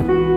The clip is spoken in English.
on.